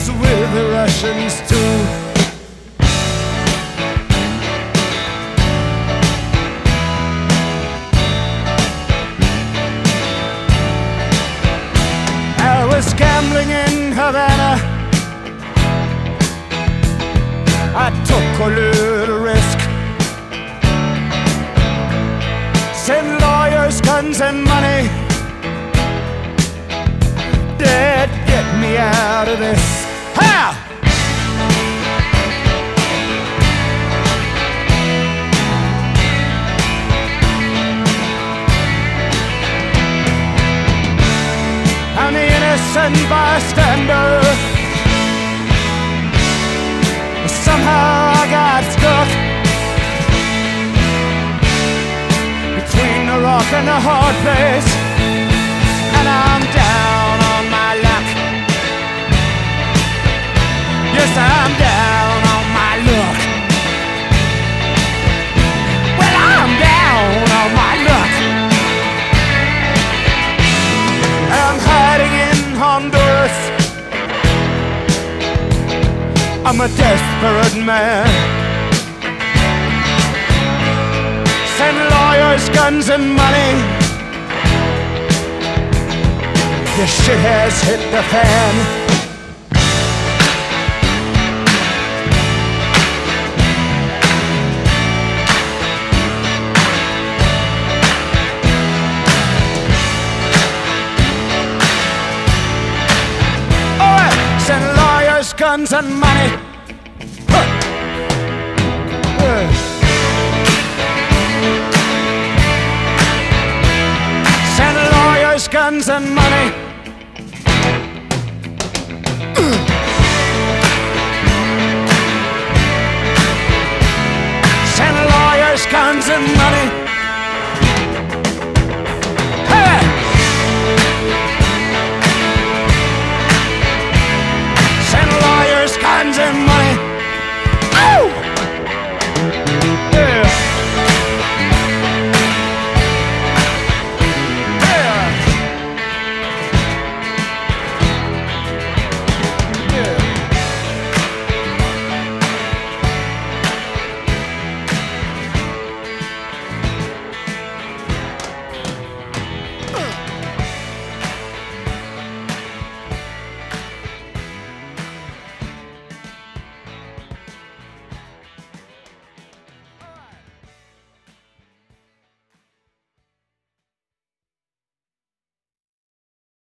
us with the Russians too I was gambling in Havana. I took a little risk. Sent lawyers, guns and money. Innocent bystander. Somehow I got stuck between the rock and the hard place, I'm a desperate man. Send lawyers, guns, and money. The shit has hit the fan. Guns, and money. Lawyers, guns, and money.